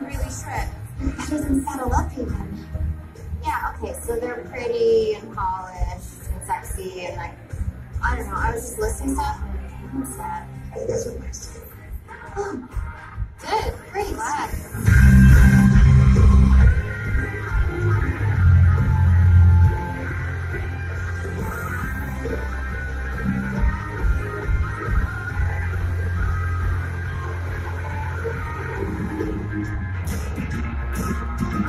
really trip. She doesn't settle up even. Yeah, okay, so they're pretty and polished and sexy and like, I don't know, I was just listening to and I'm sad. It doesn't matter. Oh, good, great, glad.